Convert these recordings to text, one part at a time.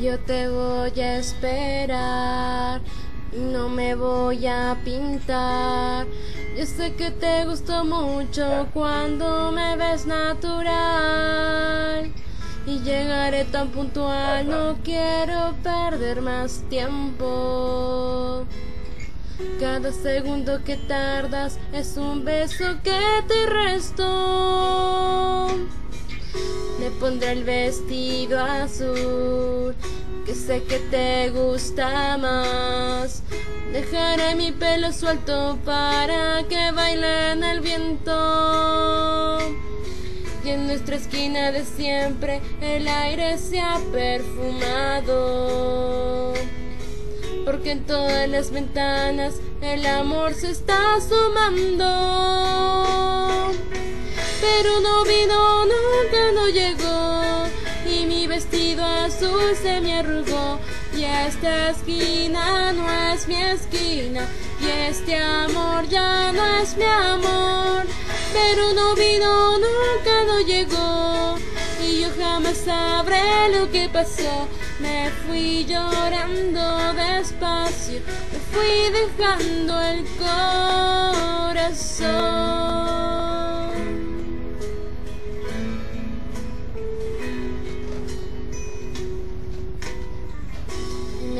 yo te voy a esperar no me voy a pintar. Yo sé que te gustó mucho cuando me ves natural y llegaré tan puntual, no quiero perder más tiempo. Cada segundo que tardas es un beso que te resto. Le pondré el vestido azul, que sé que te gusta más. Dejaré mi pelo suelto para que baile en el viento. Y en nuestra esquina de siempre el aire se ha perfumado porque en todas las ventanas el amor se está sumando. Pero no vino, llegó, y mi vestido azul se me arrugó. Y esta esquina no es mi esquina, y este amor ya no es mi amor. Pero no vino, nunca no llegó, y yo jamás sabré lo que pasó. Me fui llorando despacio, me fui dejando el corazón.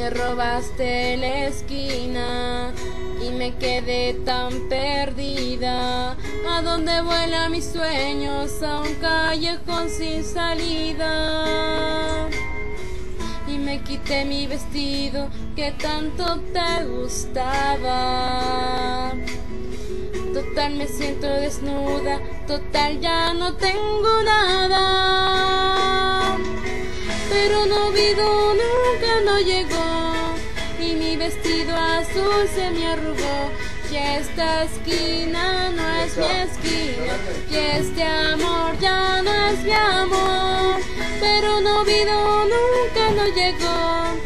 Me robaste la esquina y me quedé tan perdida. A dónde vuelan mis sueños, a un callejón sin salida y me quité mi vestido que tanto te gustaba. Total me siento desnuda, total ya no tengo nada. Pero no vino, nunca no llegó y mi vestido azul se me arrugó. Y esta esquina no es mi esquina, y este amor ya no es mi amor. Pero no vino, nunca no llegó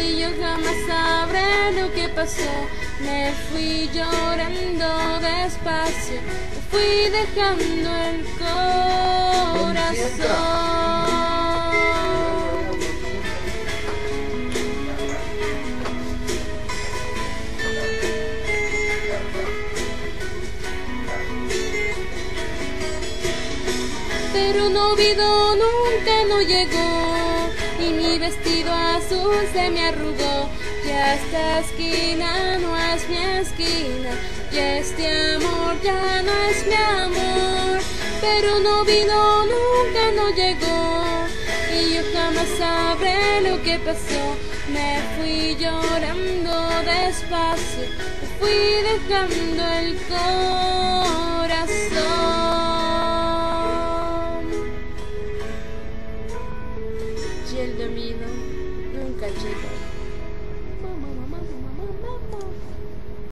y yo jamás sabré lo que pasó. Me fui llorando despacio, me fui dejando el corazón. Pero no vino, nunca no llegó y mi vestido azul se me arrugó. Y esta esquina no es mi esquina, y este amor ya no es mi amor. Pero no vino, nunca no llegó, y yo jamás sabré lo que pasó. Me fui llorando despacio, me fui dejando el corazón. El domingo nunca llegó.